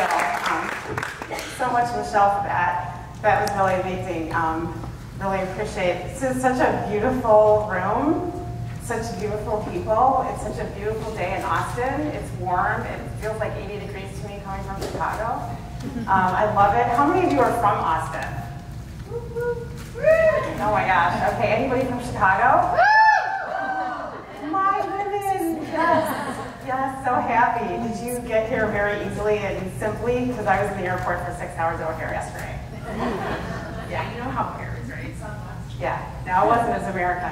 Um, so much, Michelle, for that. That was really amazing. Um, really appreciate. This is such a beautiful room, such beautiful people. It's such a beautiful day in Austin. It's warm. It feels like 80 degrees to me coming from Chicago. Um, I love it. How many of you are from Austin? Oh my gosh. Okay, anybody from Chicago? My goodness, yes. Yes, so happy. Did you get here very easily and simply? Because I was in the airport for six hours over here yesterday. Yeah, you know how Paris, right? Yeah, no, it wasn't as American.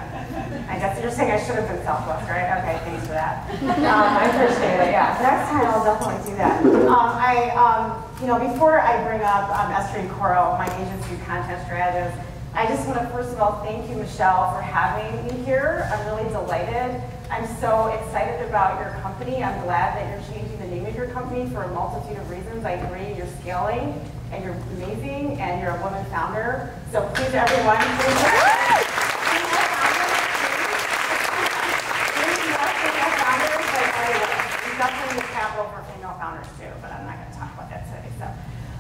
I guess you're saying I should have been Southwest, right? Okay, thanks for that. Um, I appreciate it, yeah. Next time I'll definitely do that. Um, I, um, you know, before I bring up um, Esther and Coro, my agency content strategist, I just want to first of all thank you, Michelle, for having me here. I'm really delighted. I'm so excited about your company. I'm glad that you're changing the name of your company for a multitude of reasons. I agree, you're scaling, and you're amazing, and you're a woman founder. So please, everyone, please. Definitely capital for female founders too, but I'm not going to talk about that today. So.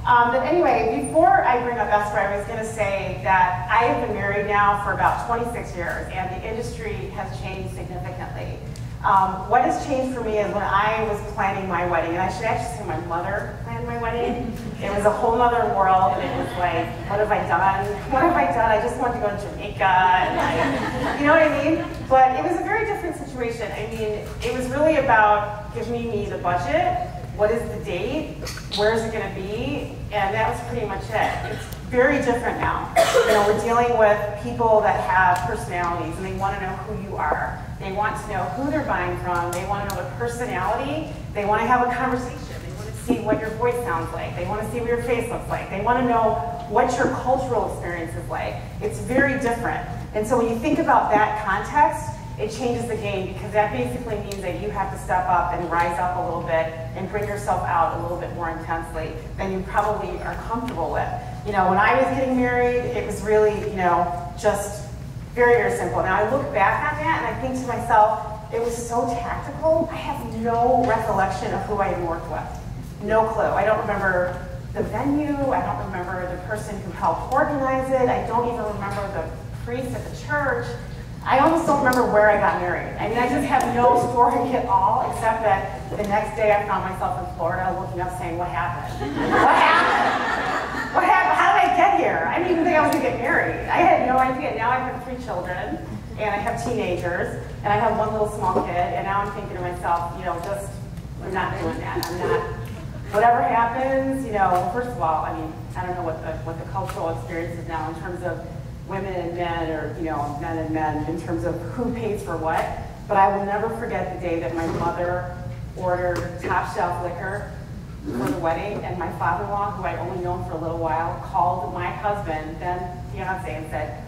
Um, but anyway, before I bring up Esther, I was going to say that I have been married now for about 26 years, and the industry has changed significantly. Um, what has changed for me is when I was planning my wedding, and I should actually say my mother planned my wedding. It was a whole other world, and it was like, what have I done? What have I done? I just wanted to go to Jamaica, and you know what I mean? But it was a very different situation. I mean, it was really about giving me the budget, what is the date, where is it going to be, and that was pretty much it. It's very different now. You know, we're dealing with people that have personalities, and they want to know who you are. They want to know who they're buying from. They want to know the personality. They want to have a conversation. They want to see what your voice sounds like. They want to see what your face looks like. They want to know what your cultural experience is like. It's very different. And so when you think about that context, it changes the game because that basically means that you have to step up and rise up a little bit and bring yourself out a little bit more intensely than you probably are comfortable with. You know, when I was getting married, it was really, you know, just very, very simple. Now I look back on that and I think to myself, it was so tactical. I have no recollection of who I had worked with. No clue. I don't remember the venue. I don't remember the person who helped organize it. I don't even remember the priest at the church. I almost don't remember where I got married. I mean, I just have no story at all, except that the next day I found myself in Florida looking up saying, what happened? what happened? What happened? How did I get here? I didn't even think I was gonna get married. I had no idea. Now I have three children, and I have teenagers, and I have one little small kid, and now I'm thinking to myself, you know, just, I'm not doing that. I'm not, whatever happens, you know, first of all, I mean, I don't know what the, what the cultural experience is now in terms of women and men, or you know, men and men, in terms of who pays for what. But I will never forget the day that my mother ordered top shelf liquor for the wedding, and my father-in-law, who I'd only known for a little while, called my husband, then fiance, and said,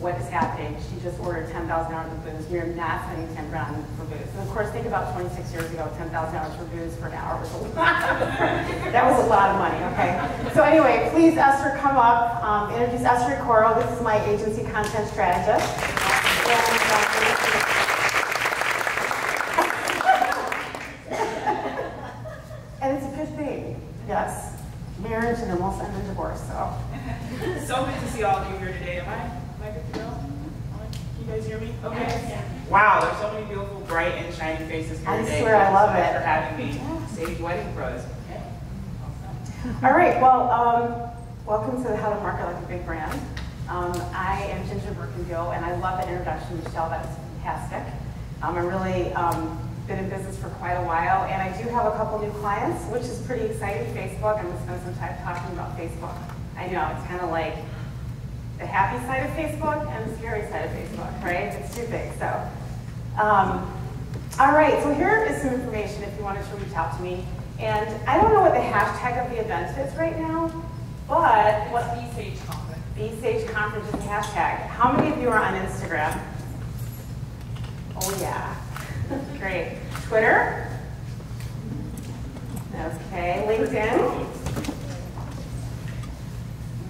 what is happening? She just ordered $10,000 of booze. We are not spending 10 grand for booze. And of course, think about 26 years ago, $10,000 for booze for an hour was a lot. that was a lot of money, okay? So anyway, please, Esther, come up. Um, introduce Esther Coro. This is my agency content strategist. And, uh, and it's a good thing, yes. Marriage and almost ended divorce, so. so good to see all of you here today. Am I, am I good to go? Can you guys hear me? Okay. Yes. Wow, there's so many beautiful, bright, and shiny faces here I love it. for having me. Sage Wedding Pros. Okay. All right, well, um, welcome to How to Market Like a Big Brand. Um, I am JinJa Birkenbeuel, and I love the introduction, Michelle. That was fantastic. Um, I really um, been in business for quite a while, and I do have a couple new clients, which is pretty exciting. Facebook, I'm going to spend some time talking about Facebook. I know, it's kind of like the happy side of Facebook and the scary side of Facebook, right? It's two things, so. Um, all right, so here is some information if you wanted to reach out to me. And I don't know what the hashtag of the event is right now, but what B-Sage Conference? B-Stage Conference is the hashtag. How many of you are on Instagram? Oh yeah, great. Twitter? Okay, LinkedIn?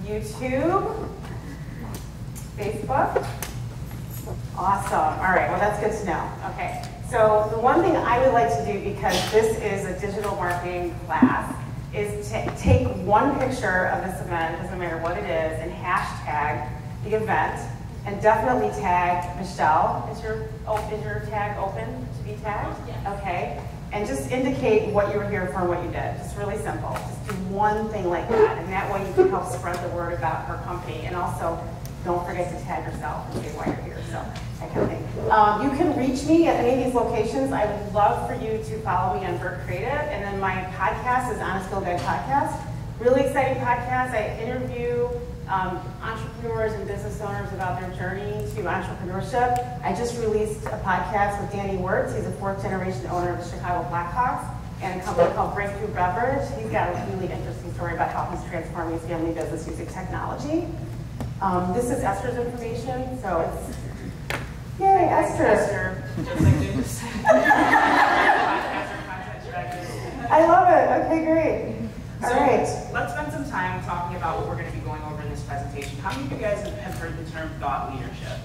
YouTube? Facebook? Awesome. All right, well, that's good to know. Okay, so the one thing I would like to do, because this is a digital marketing class, is to take one picture of this event, doesn't matter what it is, and hashtag the event, and definitely tag Michelle. Is your, oh, is your tag open to be tagged? Yes. Okay. And just indicate what you were here for and what you did. Just really simple. Just do one thing like that, and that way you can help spread the word about her company. And also, don't forget to tag yourself and say why you're here. So kind of thing. Um, you can reach me at any of these locations. I would love for you to follow me on Birk Creative, and then my podcast is Honest Field Guide Podcast. Really exciting podcast. I interview um, entrepreneurs and business owners about their journey to entrepreneurship. I just released a podcast with Danny Wirtz. He's a fourth generation owner of the Chicago Blackhawks and a company called Breakthrough Beverage. He's got a really interesting story about how he's transforming his family business using technology. Um, this is Esther's information, so it's, yay, Esther. Esther, just like Jim just said. Podcast or content strategist. I love it. Okay, great. All So, right. let's spend some time talking about what we're going to be going over in this presentation. How many of you guys have- have heard the term thought leadership?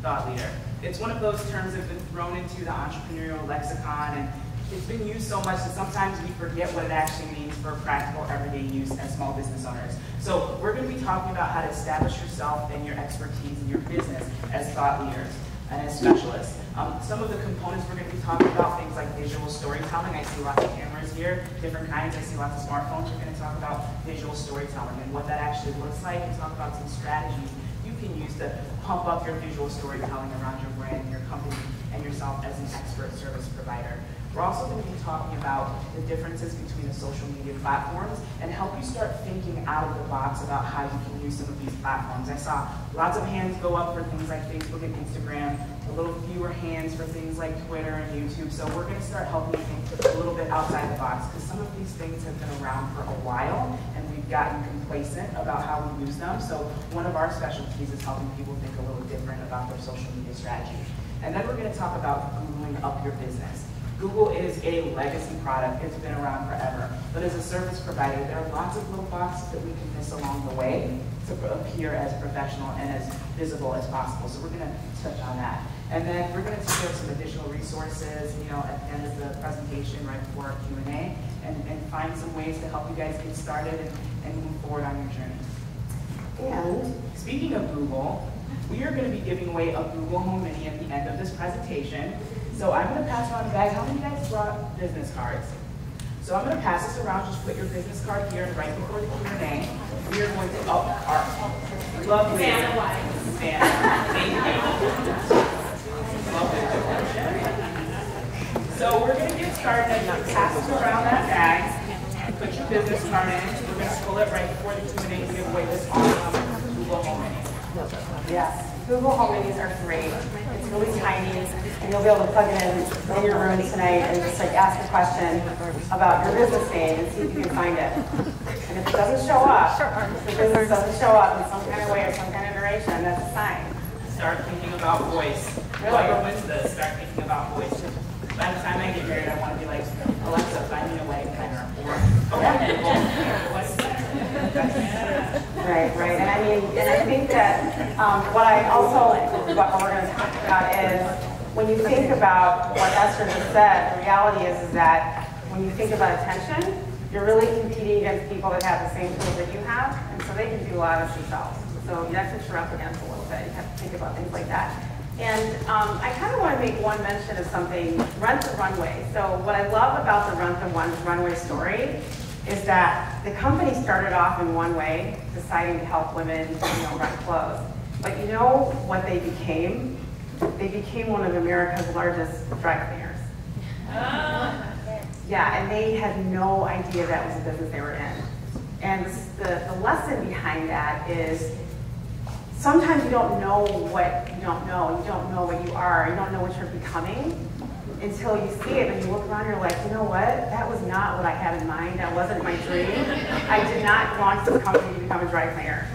Thought leader. It's one of those terms that have been thrown into the entrepreneurial lexicon, and it's been used so much that sometimes we forget what it actually means for practical everyday use as small business owners. So we're going to be talking about how to establish yourself and your expertise in your business as thought leaders and as specialists. Um, some of the components we're going to be talking about, things like visual storytelling. I see lots of cameras here, different kinds. I see lots of smartphones. We're going to talk about visual storytelling and what that actually looks like and talk about some strategies you can use to pump up your visual storytelling around your brand, your company, and yourself as an expert service provider. We're also going to be talking about the differences between the social media platforms and help you start thinking out of the box about how you can use some of these platforms. I saw lots of hands go up for things like Facebook and Instagram, a little fewer hands for things like Twitter and YouTube. So we're going to start helping you think a little bit outside the box because some of these things have been around for a while and we've gotten complacent about how we use them. So one of our specialties is helping people think a little different about their social media strategy. And then we're going to talk about Googling up your business. Google is a legacy product. It's been around forever. But as a service provider, there are lots of little boxes that we can miss along the way to appear as professional and as visible as possible. So we're going to touch on that. And then we're going to share some additional resources, you know, at the end of the presentation, right before our Q&A, and, and find some ways to help you guys get started and, and move forward on your journey. And Speaking of Google, we are going to be giving away a Google Home Mini at the end of this presentation. So I'm going to pass around a bag. How many of you guys brought business cards? So I'm going to pass this around. Just put your business card here and right before the Q&A. We are going to, oh, our lovely. Santa wise. Santa, thank you. Lovely. So we're going to get started. I'm to pass this around that bag. Put your business card in. We're going to pull it right before the Q&A give away this awesome Google Home Mini. Yes, Google Home Minis are great. Really tiny, and you'll be able to plug it in in your room tonight and just like ask a question about your business name and see if you can find it. And if it doesn't show up, if the business doesn't show up in some kind of way or some kind of iteration, that's a sign. Start thinking about voice. Whoever wins this, start thinking about voice. By the time I get married, I want to be like, Alexa, find me a wedding planner. Or, okay, well, what's that? Right, right, and I mean, and I think that, um, what I also, what we're gonna talk about is, when you think about what Esther just said, the reality is, is that when you think about attention, you're really competing against people that have the same tools that you have, and so they can do a lot of themselves. So that's what you're up against a little bit, you have to think about things like that. And um, I kind of want to make one mention of something, Rent the Runway. So what I love about the Rent the Runway story is that the company started off in one way, deciding to help women, you know, rent clothes. But you know what they became? They became one of America's largest dry cleaners. Oh. Yeah, and they had no idea that was the business they were in. And the, the lesson behind that is sometimes you don't know what you don't know. You don't know what you are. You don't know what you're becoming until you see it and you look around and you're like, you know what? That was not what I had in mind. That wasn't my dream. I did not want this company to become a dry cleaner.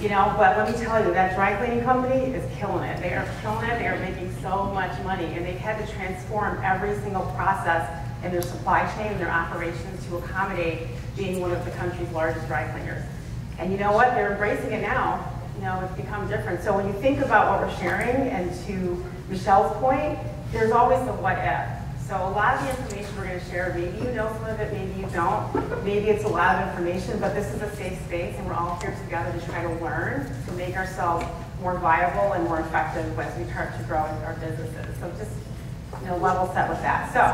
You know, but let me tell you, that dry cleaning company is killing it. They are killing it. They are making so much money and they've had to transform every single process in their supply chain and their operations to accommodate being one of the country's largest dry cleaners. And you know what? They're embracing it now. You know, it's become different. So when you think about what we're sharing, and to Michelle's point, there's always the what if. So a lot of the information we're gonna share, maybe you know some of it, maybe you don't. Maybe it's a lot of information, but this is a safe space and we're all here together to try to learn, to make ourselves more viable and more effective as we start to grow our businesses. So just, you know, level set with that. So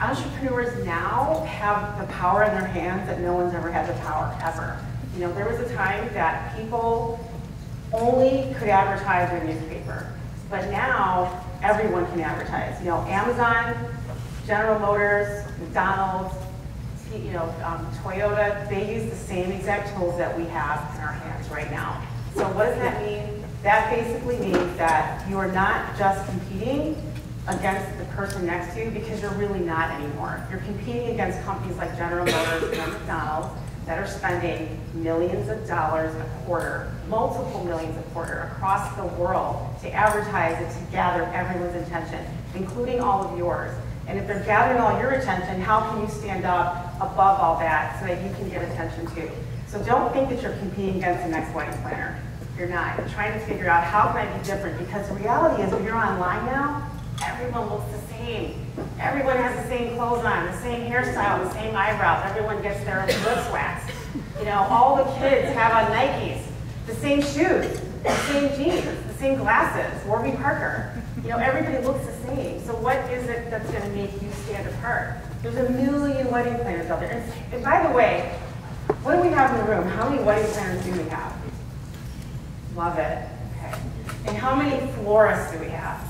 entrepreneurs now have the power in their hands that no one's ever had the power, ever. You know, there was a time that people only could advertise a newspaper. But now, everyone can advertise. You know, Amazon, General Motors, McDonald's, you know, um, Toyota, they use the same exact tools that we have in our hands right now. So what does that mean? That basically means that you are not just competing against the person next to you because you're really not anymore. You're competing against companies like General Motors and McDonald's that are spending millions of dollars a quarter, multiple millions a quarter across the world to advertise and to gather everyone's attention, including all of yours. And if they're gathering all your attention, how can you stand up above all that so that you can get attention too? So don't think that you're competing against the next wedding planner. You're not. You're trying to figure out how can I be different because the reality is when you're online now, everyone looks the same. Everyone has the same clothes on, the same hairstyle, the same eyebrows. Everyone gets their lips waxed. You know, all the kids have on Nikes, the same shoes, the same jeans, the same glasses, Warby Parker. You know, everybody looks the same. So what is it that's going to make you stand apart? There's a million wedding planners out there. And, and by the way, what do we have in the room? How many wedding planners do we have? Love it. Okay. And how many florists do we have?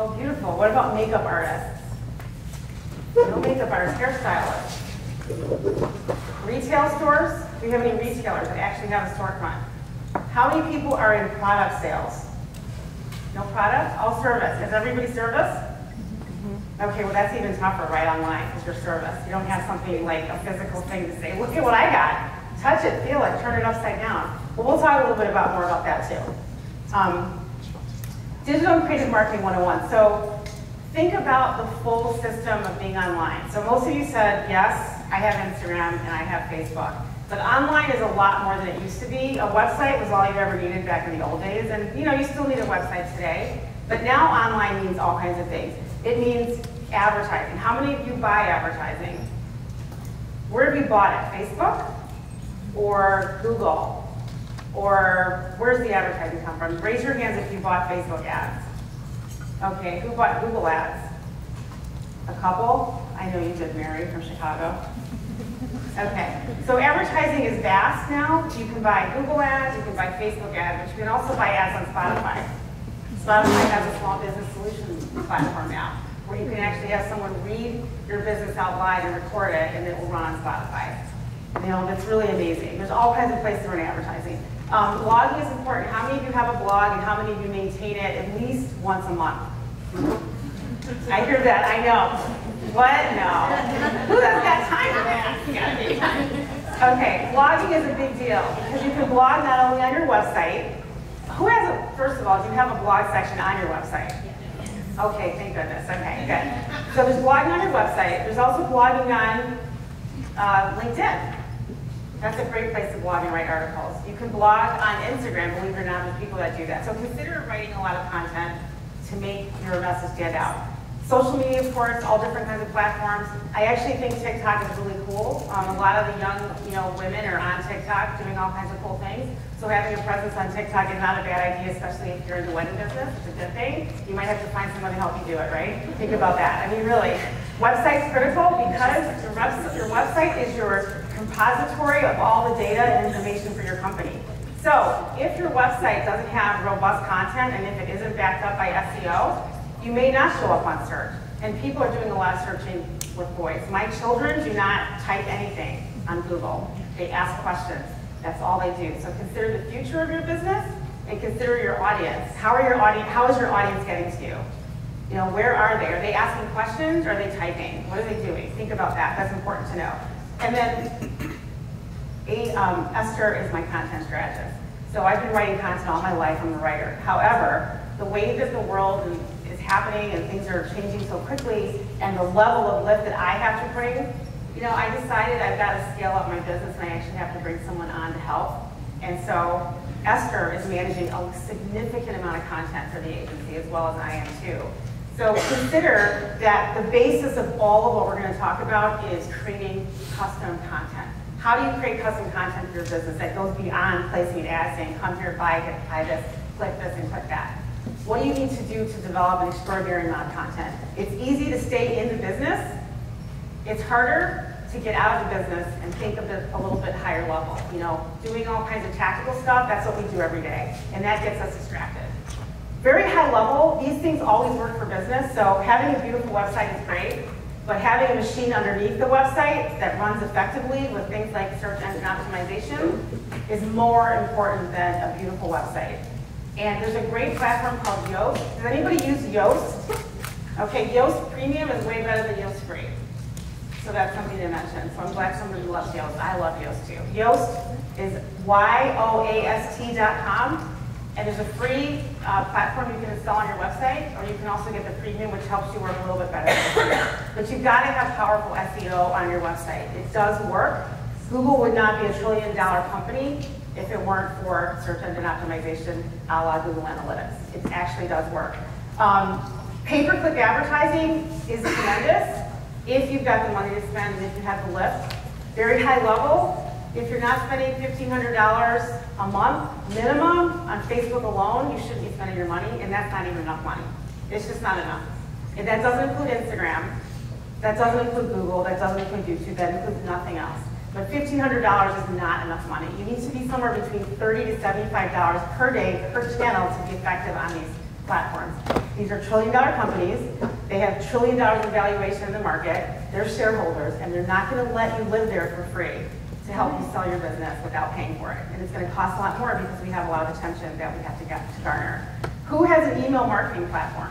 Oh, beautiful. What about makeup artists? No makeup artists, hairstylists. Retail stores? Do we have any retailers that actually have a storefront? How many people are in product sales? No product? All service. Is everybody service? Okay, well, that's even tougher right online because you're service. You don't have something like a physical thing to say, look at what I got. Touch it, feel it, turn it upside down. Well, we'll talk a little bit about more about that too. Um, Digital and Creative Marketing 101. So think about the full system of being online. So most of you said, yes, I have Instagram and I have Facebook. But online is a lot more than it used to be. A website was all you ever needed back in the old days. And you know, you still need a website today. But now online means all kinds of things. It means advertising. How many of you buy advertising? Where have you bought it? Facebook? Or Google? Or where's the advertising come from? Raise your hands if you bought Facebook ads. Okay, who bought Google ads? A couple? I know you did, Mary from Chicago. Okay, so advertising is vast now. You can buy Google ads, you can buy Facebook ads, but you can also buy ads on Spotify. Spotify has a small business solutions platform now, where you can actually have someone read your business out and record it, and it will run on Spotify. You know, that's really amazing. There's all kinds of places to run advertising. Um, blogging is important. How many of you have a blog and how many of you maintain it at least once a month? I hear that, I know. What? No. Who has got time for that? Okay, blogging is a big deal because you can blog not only on your website. Who has a, first of all, do you have a blog section on your website? Okay, thank goodness. Okay, good. So there's blogging on your website. There's also blogging on uh, LinkedIn. That's a great place to blog and write articles. You can blog on Instagram, believe it or not, there's people that do that. So consider writing a lot of content to make your message stand out. Social media, of course, all different kinds of platforms. I actually think TikTok is really cool. Um, a lot of the young, you know, women are on TikTok doing all kinds of cool things. So having a presence on TikTok is not a bad idea, especially if you're in the wedding business. It's a good thing. You might have to find someone to help you do it, right? Think about that. I mean, really, website's critical because your website is your repository of all the data and information for your company. So if your website doesn't have robust content and if it isn't backed up by SEO, you may not show up on search. And people are doing a lot of searching with voice. My children do not type anything on Google. They ask questions. That's all they do. So consider the future of your business and consider your audience. How are your audience, how is your audience getting to you? You know, where are they? Are they asking questions or are they typing? What are they doing? Think about that. That's important to know. And then a, um, Esther is my content strategist. So I've been writing content all my life. I'm a writer. However, the way that the world is happening and things are changing so quickly and the level of lift that I have to bring, you know, I decided I've got to scale up my business and I actually have to bring someone on to help. And so Esther is managing a significant amount of content for the agency as well as I am too. So consider that the basis of all of what we're going to talk about is creating custom content. How do you create custom content for your business that goes beyond placing an ad saying, come here, buy, it, buy this, click this, and click that? What do you need to do to develop an extraordinary amount of content? It's easy to stay in the business. It's harder to get out of the business and think of it a little bit higher level. You know, doing all kinds of tactical stuff, that's what we do every day. And that gets us distracted. Very high level, these things always work for business. So having a beautiful website is great. But having a machine underneath the website that runs effectively with things like search engine optimization is more important than a beautiful website. And there's a great platform called Yoast. Does anybody use Yoast? Okay, Yoast Premium is way better than Yoast Free. So that's something to mention. So I'm glad somebody loves Yoast. I love Yoast too. Yoast is Y-O-A-S-T dot com. And there's a free uh, platform you can install on your website, or you can also get the premium, which helps you work a little bit better. but you've got to have powerful SEO on your website. It does work. Google would not be a trillion dollar company if it weren't for search engine optimization a la Google Analytics. It actually does work. Um, Pay-per-click advertising is tremendous if you've got the money to spend and if you have the lift. Very high level, if you're not spending $1,500 a month minimum on Facebook alone, you shouldn't be spending your money, and that's not even enough money. It's just not enough. And that doesn't include Instagram, that doesn't include Google, that doesn't include YouTube, that includes nothing else. But $1,500 is not enough money. You need to be somewhere between 30 to $75 per day per channel to be effective on these platforms. These are trillion dollar companies. They have trillion dollars of valuation in the market. They're shareholders, and they're not going to let you live there for free to help you sell your business without paying for it. And it's going to cost a lot more because we have a lot of attention that we have to get to garner. Who has an email marketing platform?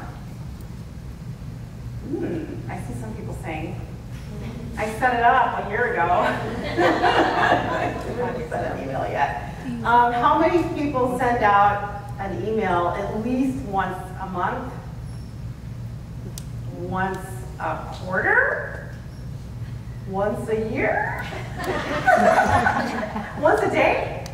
Hmm, I see some people saying. I set it up a year ago. I haven't sent an email yet. Um, how many people send out an email at least once a month? Once a quarter? Once a year? Once a day?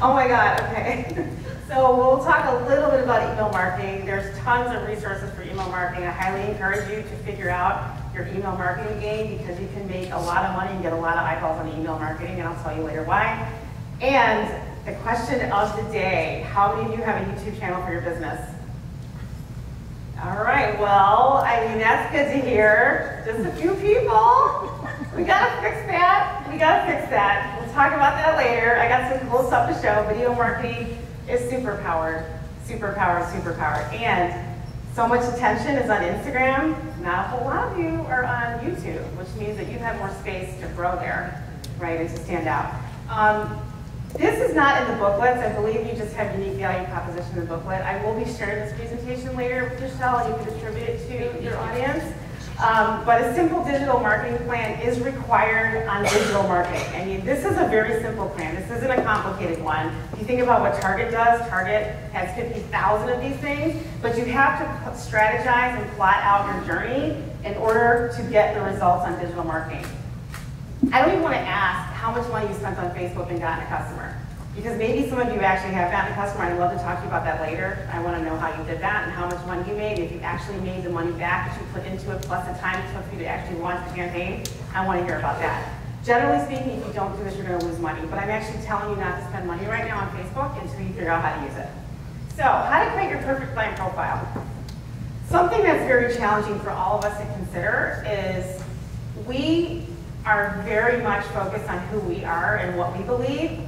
Oh my God, okay. So we'll talk a little bit about email marketing. There's tons of resources for email marketing. I highly encourage you to figure out your email marketing game because you can make a lot of money and get a lot of eyeballs on email marketing, and I'll tell you later why. And the question of the day, how many of you have a YouTube channel for your business? All right, well, I mean, that's good to hear. Just a few people. We gotta fix that. We gotta fix that. We'll talk about that later. I got some cool stuff to show. Video marketing is super powered, super powered, super powered. And so much attention is on Instagram. Not a whole lot of you are on YouTube, which means that you have more space to grow there, right, and to stand out. Um, this is not in the booklets. I believe you just have unique value proposition in the booklet. I will be sharing this presentation later with Michelle, and you can distribute it to your audience. Um, but a simple digital marketing plan is required on digital marketing. I mean, this is a very simple plan. This isn't a complicated one. If you think about what Target does, Target has 50,000 of these things, but you have to strategize and plot out your journey in order to get the results on digital marketing. I don't even want to ask how much money you spent on Facebook and gotten a customer. Because maybe some of you actually have found a customer. I'd love to talk to you about that later. I want to know how you did that and how much money you made. If you actually made the money back that you put into it, plus the time it took for you to actually launch the campaign, I want to hear about that. Generally speaking, if you don't do this, you're going to lose money. But I'm actually telling you not to spend money right now on Facebook until you figure out how to use it. So, how to create your perfect client profile. Something that's very challenging for all of us to consider is we are very much focused on who we are and what we believe,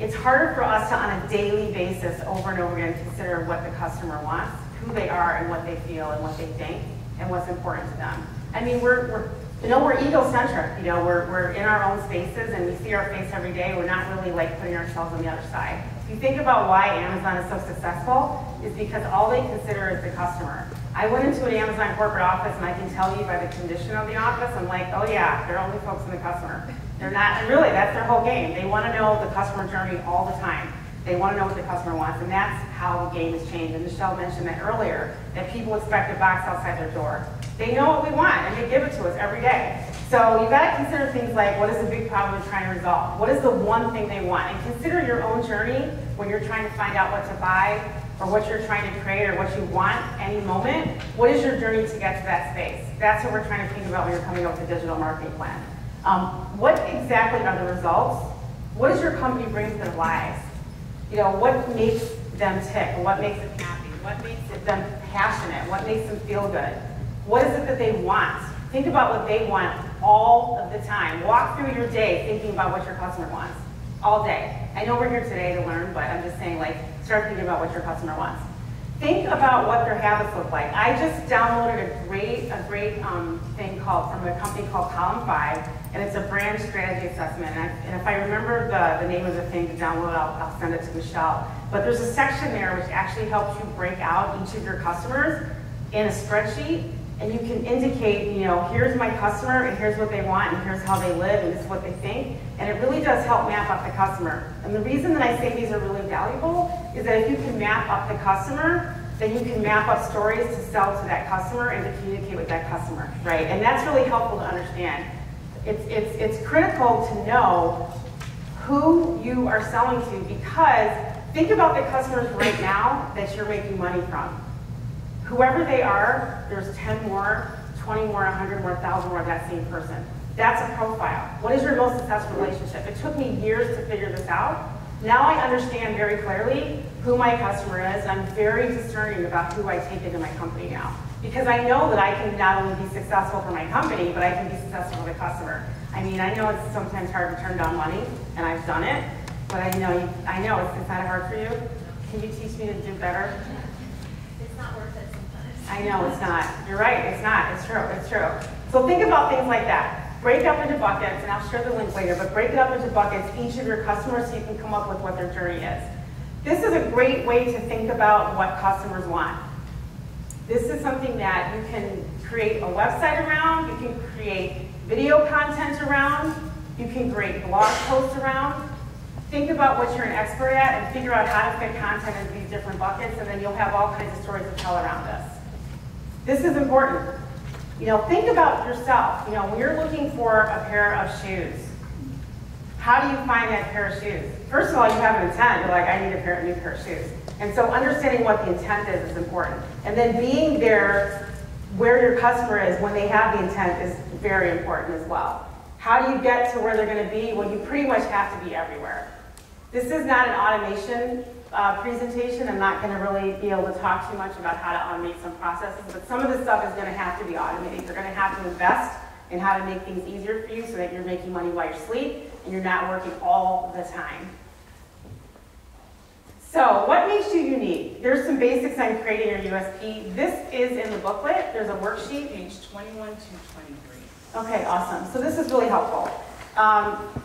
it's harder for us to, on a daily basis, over and over again, consider what the customer wants, who they are, and what they feel, and what they think, and what's important to them. I mean, we're, we're you know, we're egocentric. You know, we're, we're in our own spaces, and we see our face every day. We're not really like putting ourselves on the other side. If you think about why Amazon is so successful, is because all they consider is the customer. I went into an Amazon corporate office, and I can tell you by the condition of the office, I'm like, oh yeah, they're only focused on the customer. They're not, and really, that's their whole game. They want to know the customer journey all the time. They want to know what the customer wants, and that's how the game has changed. And Michelle mentioned that earlier, that people expect a box outside their door. They know what we want, and they give it to us every day. So you've got to consider things like, what is the big problem we're trying to resolve? What is the one thing they want? And consider your own journey when you're trying to find out what to buy, or what you're trying to create or what you want any moment, what is your journey to get to that space? That's what we're trying to think about when you're coming up with a digital marketing plan. Um, what exactly are the results? What does your company bring to their lives? You know, what makes them tick? What makes them happy? What makes them passionate? What makes them feel good? What is it that they want? Think about what they want all of the time. Walk through your day thinking about what your customer wants all day. I know we're here today to learn, but I'm just saying, like, start thinking about what your customer wants. Think about what their habits look like. I just downloaded a great, a great um, thing called from a company called Column Five, and it's a brand strategy assessment. And, I, and if I remember the, the name of the thing to download, I'll, I'll send it to Michelle. But there's a section there which actually helps you break out each of your customers in a spreadsheet and you can indicate, you know, here's my customer and here's what they want and here's how they live and this is what they think. And it really does help map up the customer. And the reason that I say these are really valuable is that if you can map up the customer, then you can map up stories to sell to that customer and to communicate with that customer, right? And that's really helpful to understand. It's, it's, it's critical to know who you are selling to because think about the customers right now that you're making money from whoever they are, there's 10 more, 20 more, 100 more, 1,000 more of that same person. That's a profile. What is your most successful relationship? It took me years to figure this out. Now I understand very clearly who my customer is, and I'm very discerning about who I take into my company now. Because I know that I can not only be successful for my company, but I can be successful for the customer. I mean, I know it's sometimes hard to turn down money, and I've done it, but I know, you, I know it's, it's not hard for you. Can you teach me to do better? It's not worth it sometimes. I know it's not. You're right, it's not. It's true, it's true. So think about things like that. Break up into buckets, and I'll share the link later, but break it up into buckets, each of your customers, so you can come up with what their journey is. This is a great way to think about what customers want. This is something that you can create a website around, you can create video content around, you can create blog posts around. Think about what you're an expert at and figure out how to fit content into these different buckets, and then you'll have all kinds of stories to tell around this. This is important. You know, think about yourself. You know, when you're looking for a pair of shoes, how do you find that pair of shoes? First of all, you have an intent. You're like, I need a pair, a new pair of shoes. And so understanding what the intent is is important. And then being there where your customer is when they have the intent is very important as well. How do you get to where they're going to be? Well, you pretty much have to be everywhere. This is not an automation uh, presentation. I'm not going to really be able to talk too much about how to automate some processes, but some of this stuff is going to have to be automated. You're going to have to invest in how to make things easier for you so that you're making money while you sleep and you're not working all the time. So what makes you unique? There's some basics on creating your USP. This is in the booklet. There's a worksheet. Page 21 to 23. Okay, awesome. So this is really helpful. Um,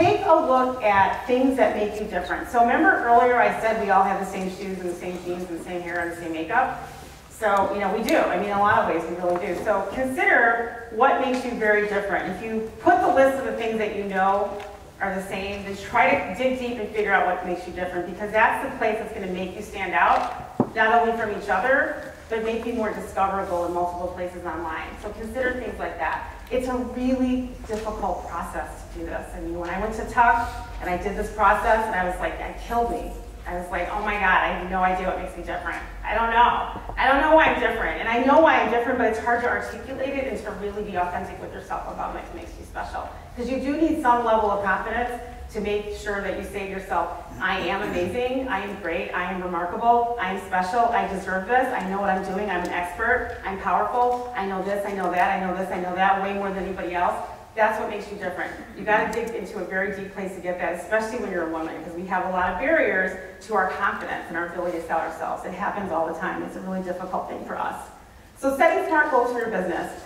take a look at things that make you different. So remember earlier I said we all have the same shoes and the same jeans and the same hair and the same makeup? So, you know, we do. I mean, in a lot of ways we really do. So consider what makes you very different. If you put the list of the things that you know are the same, then try to dig deep and figure out what makes you different because that's the place that's going to make you stand out, not only from each other, but make you more discoverable in multiple places online. So consider things like that. It's a really difficult process to do this. I mean, when I went to Tuck and I did this process, and I was like, that killed me. I was like, oh my God, I have no idea what makes me different. I don't know. I don't know why I'm different. And I know why I'm different, but it's hard to articulate it and to really be authentic with yourself about what makes you special. Because you do need some level of confidence to make sure that you say to yourself, I am amazing, I am great, I am remarkable, I am special, I deserve this, I know what I'm doing, I'm an expert, I'm powerful, I know this, I know that, I know this, I know that, way more than anybody else. That's what makes you different. You gotta dig into a very deep place to get that, especially when you're a woman, because we have a lot of barriers to our confidence and our ability to sell ourselves. It happens all the time. It's a really difficult thing for us. So setting smart goals for your business.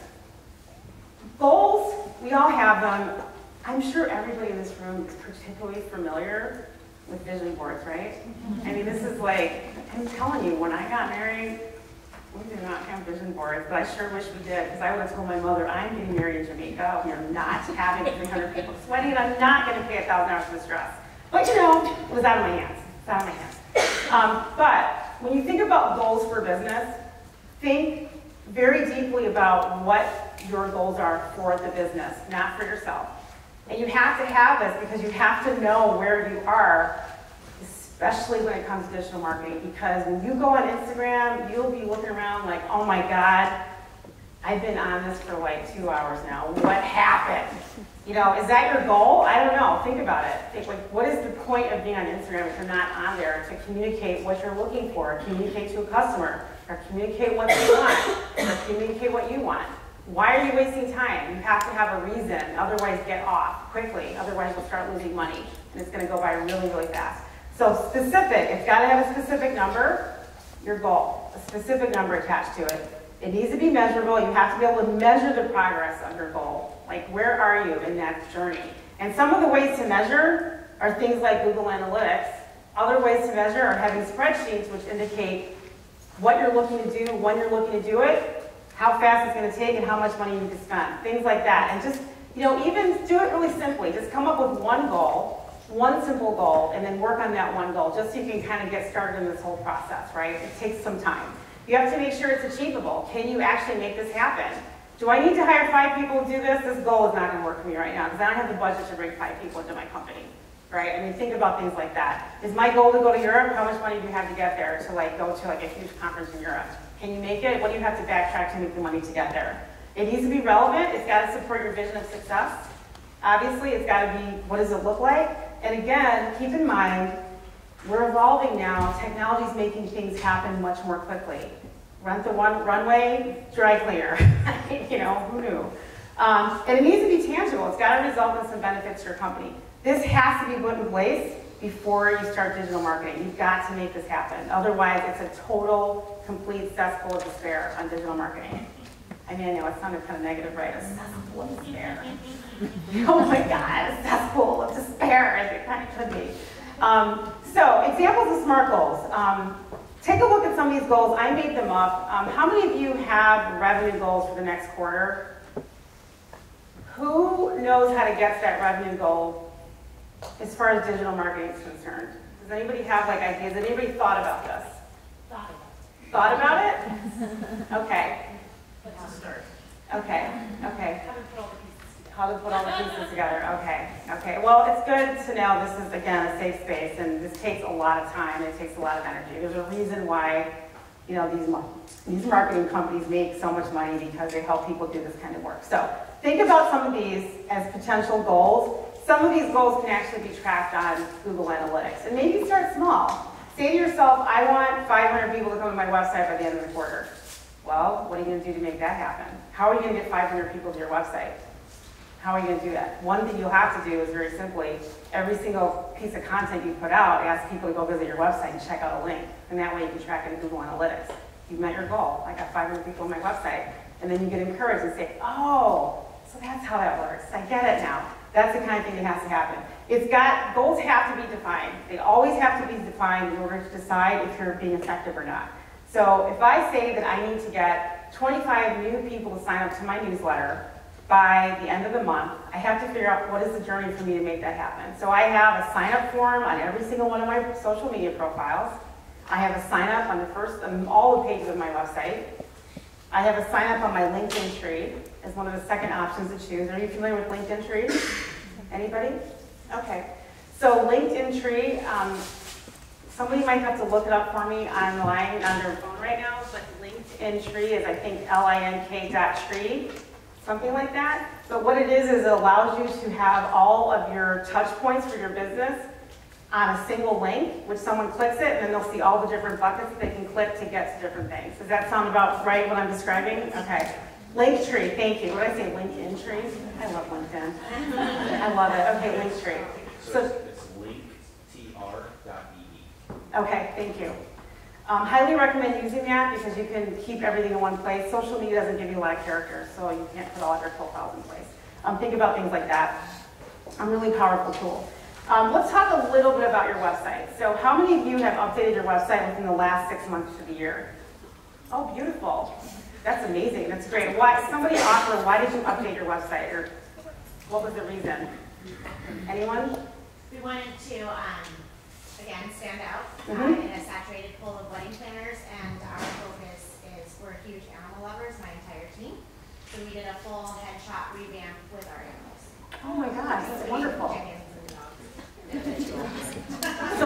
Goals, we all have them. I'm sure everybody in this room is particularly familiar with vision boards, right? I mean, this is like, I'm telling you, when I got married, we did not have vision boards, but I sure wish we did, because I would have told my mother, I'm getting married in Jamaica, we are not having 300 people sweating, and I'm not going to pay $1,000 for this dress. But you know, it was out of my hands. It's out of my hands. Um, but when you think about goals for business, think very deeply about what your goals are for the business, not for yourself. And you have to have this because you have to know where you are, especially when it comes to digital marketing, because when you go on Instagram, you'll be looking around like, oh my God, I've been on this for like two hours now. What happened? You know, is that your goal? I don't know. Think about it. Think like, what is the point of being on Instagram if you're not on there to communicate what you're looking for, communicate to a customer, or communicate what they want, or communicate what you want? Why are you wasting time? You have to have a reason, otherwise get off quickly. Otherwise you'll start losing money, and it's gonna go by really, really fast. So specific, it's gotta have a specific number, your goal, a specific number attached to it. It needs to be measurable. You have to be able to measure the progress of your goal. Like, where are you in that journey? And some of the ways to measure are things like Google Analytics. Other ways to measure are having spreadsheets which indicate what you're looking to do, when you're looking to do it, how fast it's going to take, and how much money you can spend. Things like that. And just, you know, even do it really simply. Just come up with one goal, one simple goal, and then work on that one goal, just so you can kind of get started in this whole process, right? It takes some time. You have to make sure it's achievable. Can you actually make this happen? Do I need to hire five people to do this? This goal is not going to work for me right now because I don't have the budget to bring five people into my company, right? I mean, think about things like that. Is my goal to go to Europe? How much money do you have to get there to like go to like a huge conference in Europe? Can you make it? What do you have to backtrack to make the money to get there? It needs to be relevant. It's got to support your vision of success. Obviously, it's got to be what does it look like? And again, keep in mind, we're evolving now. Technology is making things happen much more quickly. Rent the one runway, dry cleaner. you know, who knew? Um, and it needs to be tangible. It's got to result in some benefits to your company. This has to be put in place before you start digital marketing. You've got to make this happen. Otherwise, it's a total, complete cesspool of despair on digital marketing. I mean, I know it sounded kind of negative, right? A cesspool of despair. oh my God, a cesspool of despair, as it kind of could be. Um, so, examples of SMART goals. Um, take a look at some of these goals. I made them up. Um, how many of you have revenue goals for the next quarter? Who knows how to get to that revenue goal as far as digital marketing is concerned? Does anybody have like ideas? Has anybody thought about this? Thought about it? Okay. Let's start. Okay. Okay. How to put all the pieces together, okay, okay. Well, it's good to know this is, again, a safe space, and this takes a lot of time, it takes a lot of energy. There's a reason why, you know, these, these marketing companies make so much money because they help people do this kind of work. So think about some of these as potential goals. Some of these goals can actually be tracked on Google Analytics, and maybe start small. Say to yourself, I want 500 people to come to my website by the end of the quarter. Well, what are you going to do to make that happen? How are you going to get 500 people to your website? How are you going to do that? One thing you'll have to do is very simply, every single piece of content you put out, ask people to go visit your website and check out a link. And that way you can track it in Google Analytics. You've met your goal. I got 500 people on my website. And then you get encouraged and say, oh, so that's how that works. I get it now. That's the kind of thing that has to happen. It's got, goals have to be defined. They always have to be defined in order to decide if you're being effective or not. So if I say that I need to get 25 new people to sign up to my newsletter, by the end of the month, I have to figure out what is the journey for me to make that happen. So I have a sign up form on every single one of my social media profiles. I have a sign up on the first, on all the pages of my website. I have a sign up on my LinkedIn tree as one of the second options to choose. Are you familiar with LinkedIn tree? Anybody? Okay. So LinkedIn tree, um, somebody might have to look it up for me online on their phone right now, but LinkedIn tree is I think L-I-N-K dot tree something like that. But what it is, is it allows you to have all of your touch points for your business on a single link, which someone clicks it, and then they'll see all the different buckets that they can click to get to different things. Does that sound about right what I'm describing? Okay. Linktree, thank you. What did I say, LinkedIn tree? I love LinkedIn. I love it. Okay, Linktree. So it's linktr.ee. Okay, thank you. Um, highly recommend using that because you can keep everything in one place. Social media doesn't give you a lot of characters, so you can't put all of your profiles in place. Um, think about things like that. A really powerful tool. Um, let's talk a little bit about your website. So how many of you have updated your website within the last six months of the year? Oh, beautiful. That's amazing. That's great. Why, somebody offer, why did you update your website? Or what was the reason? Anyone? We wanted to, um, again, stand out uh, Mhm. in a saturated pool of wedding planners, and our focus is we're huge animal lovers, my entire team. So we did a full headshot revamp with our animals. Oh my gosh, that's wonderful. Chickens and dogs.